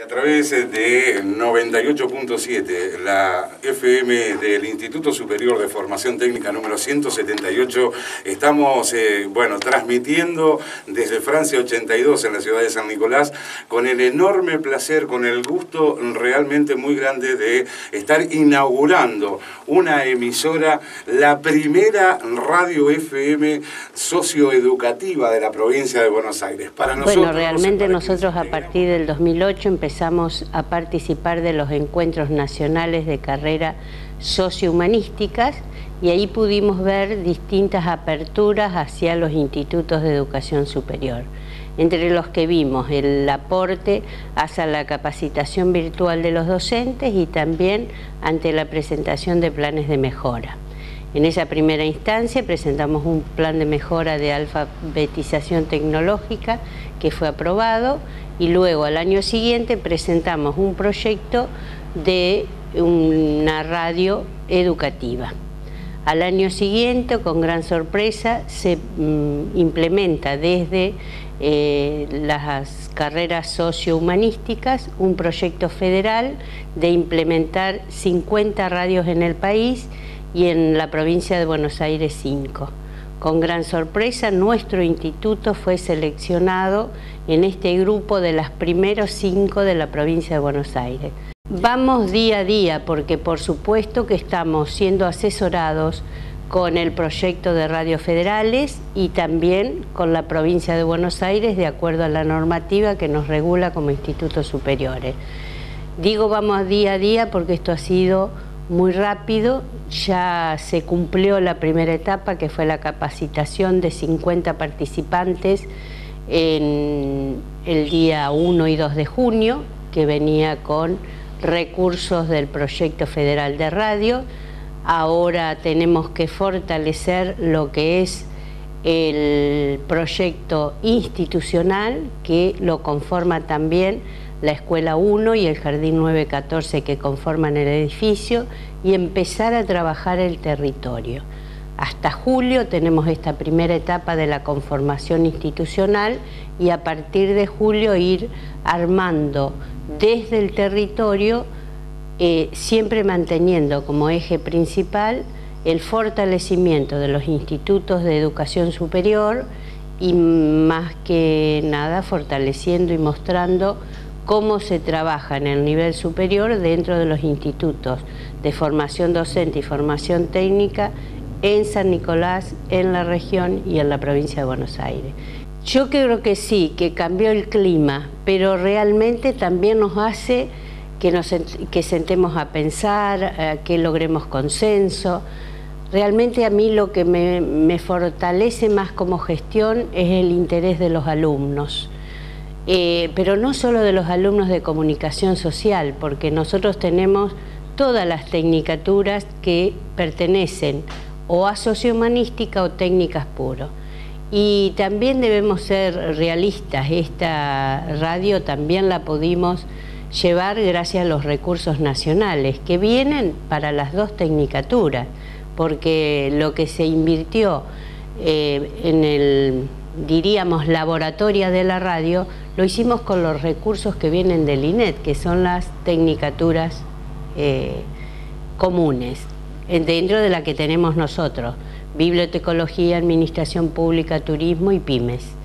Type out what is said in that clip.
A través de 98.7, la FM del Instituto Superior de Formación Técnica número 178, estamos eh, bueno, transmitiendo desde Francia 82 en la ciudad de San Nicolás con el enorme placer, con el gusto realmente muy grande de estar inaugurando una emisora, la primera radio FM socioeducativa de la provincia de Buenos Aires. Para nosotros, bueno, realmente nosotros a partir del 2008 empezamos empezamos a participar de los encuentros nacionales de carrera sociohumanísticas y ahí pudimos ver distintas aperturas hacia los institutos de educación superior, entre los que vimos el aporte hacia la capacitación virtual de los docentes y también ante la presentación de planes de mejora. En esa primera instancia presentamos un plan de mejora de alfabetización tecnológica que fue aprobado y luego al año siguiente presentamos un proyecto de una radio educativa. Al año siguiente, con gran sorpresa, se mm, implementa desde eh, las carreras sociohumanísticas un proyecto federal de implementar 50 radios en el país y en la provincia de Buenos Aires 5. Con gran sorpresa, nuestro instituto fue seleccionado en este grupo de las primeros cinco de la provincia de Buenos Aires. Vamos día a día porque por supuesto que estamos siendo asesorados con el proyecto de radios federales y también con la provincia de Buenos Aires de acuerdo a la normativa que nos regula como institutos superiores. Digo vamos día a día porque esto ha sido muy rápido, ya se cumplió la primera etapa que fue la capacitación de 50 participantes en el día 1 y 2 de junio, que venía con recursos del proyecto federal de radio. Ahora tenemos que fortalecer lo que es el proyecto institucional que lo conforma también la Escuela 1 y el Jardín 914 que conforman el edificio y empezar a trabajar el territorio. Hasta julio tenemos esta primera etapa de la conformación institucional y a partir de julio ir armando desde el territorio, eh, siempre manteniendo como eje principal el fortalecimiento de los institutos de educación superior y más que nada fortaleciendo y mostrando cómo se trabaja en el nivel superior dentro de los institutos de formación docente y formación técnica en San Nicolás, en la región y en la provincia de Buenos Aires. Yo creo que sí, que cambió el clima, pero realmente también nos hace que, nos, que sentemos a pensar, eh, que logremos consenso. Realmente a mí lo que me, me fortalece más como gestión es el interés de los alumnos eh, pero no solo de los alumnos de comunicación social, porque nosotros tenemos todas las tecnicaturas que pertenecen o a sociohumanística o técnicas puro. Y también debemos ser realistas, esta radio también la pudimos llevar gracias a los recursos nacionales que vienen para las dos tecnicaturas, porque lo que se invirtió eh, en el diríamos, laboratoria de la radio, lo hicimos con los recursos que vienen del INET, que son las tecnicaturas eh, comunes, dentro de la que tenemos nosotros, bibliotecología, administración pública, turismo y pymes.